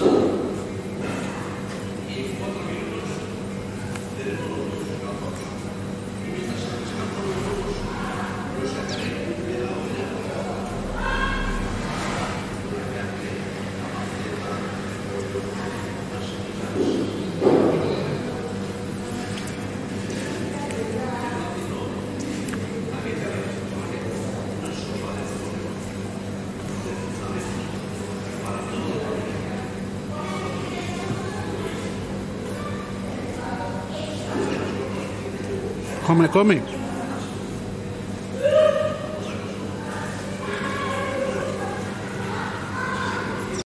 Thank you. Come, come.